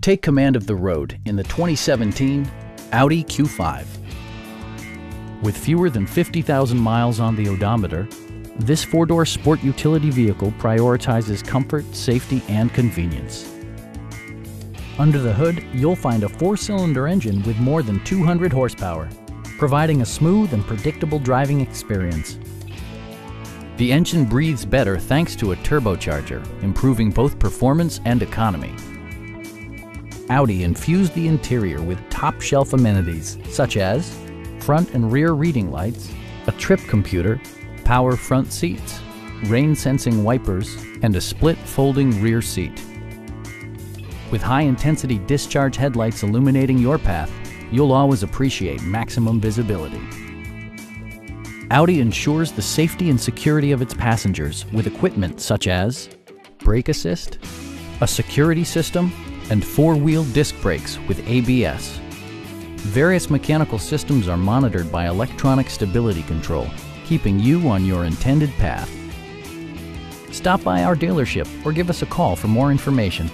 Take command of the road in the 2017 Audi Q5. With fewer than 50,000 miles on the odometer, this four-door sport utility vehicle prioritizes comfort, safety, and convenience. Under the hood, you'll find a four-cylinder engine with more than 200 horsepower, providing a smooth and predictable driving experience. The engine breathes better thanks to a turbocharger, improving both performance and economy. Audi infused the interior with top-shelf amenities such as front and rear reading lights, a trip computer, power front seats, rain-sensing wipers, and a split folding rear seat. With high-intensity discharge headlights illuminating your path, you'll always appreciate maximum visibility. Audi ensures the safety and security of its passengers with equipment such as brake assist, a security system, and four-wheel disc brakes with ABS. Various mechanical systems are monitored by electronic stability control, keeping you on your intended path. Stop by our dealership or give us a call for more information.